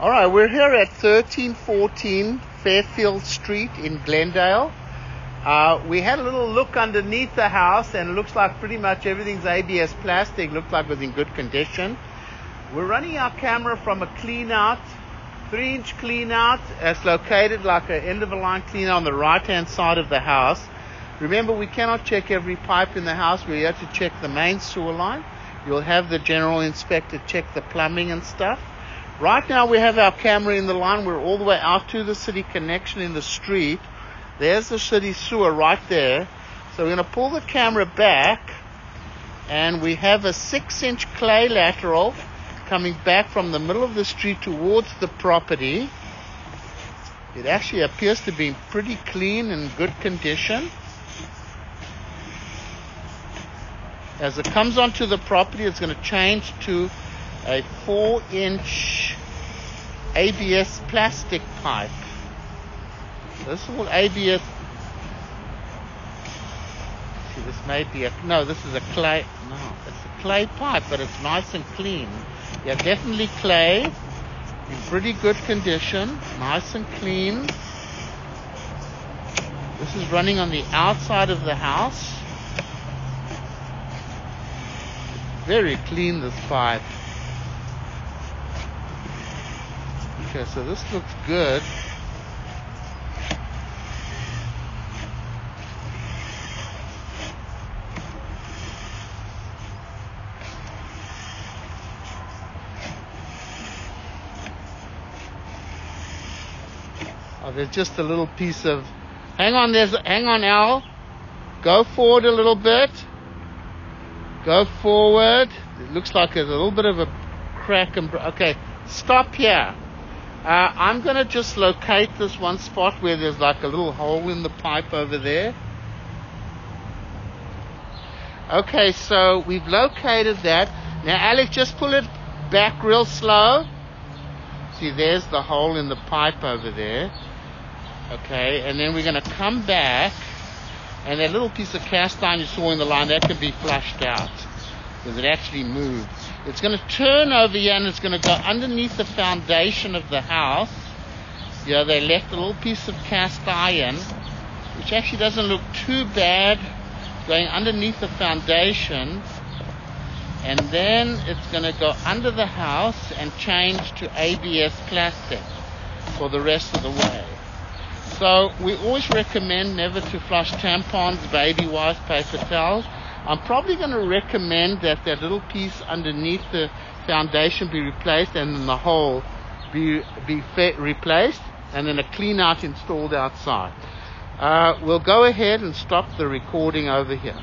All right, we're here at 1314 Fairfield Street in Glendale. Uh, we had a little look underneath the house and it looks like pretty much everything's ABS plastic, looks like it was in good condition. We're running our camera from a clean out, three inch clean out. It's located like an end of a line clean on the right hand side of the house. Remember, we cannot check every pipe in the house. We have to check the main sewer line. You'll have the general inspector check the plumbing and stuff. Right now we have our camera in the line. We're all the way out to the city connection in the street. There's the city sewer right there. So we're going to pull the camera back and we have a six inch clay lateral coming back from the middle of the street towards the property. It actually appears to be pretty clean and good condition. As it comes onto the property, it's going to change to a four inch ABS plastic pipe. This is all ABS. See, this may be a, no, this is a clay, no, it's a clay pipe, but it's nice and clean. Yeah, definitely clay, in pretty good condition, nice and clean. This is running on the outside of the house. Very clean, this pipe. Okay, so this looks good. Oh, there's just a little piece of. Hang on, there's. Hang on, Al. Go forward a little bit. Go forward. It looks like there's a little bit of a crack and. Okay, stop here. Uh, I'm going to just locate this one spot where there's like a little hole in the pipe over there. Okay, so we've located that. Now, Alex, just pull it back real slow. See, there's the hole in the pipe over there. Okay, and then we're going to come back, and that little piece of cast iron you saw in the line, that can be flushed out because it actually moves. It's going to turn over here and it's going to go underneath the foundation of the house. You know, they left a little piece of cast iron, which actually doesn't look too bad, going underneath the foundation. And then it's going to go under the house and change to ABS plastic for the rest of the way. So we always recommend never to flush tampons, baby wipes, paper towels. I'm probably going to recommend that that little piece underneath the foundation be replaced and then the hole be, be replaced and then a clean out installed outside. Uh, we'll go ahead and stop the recording over here.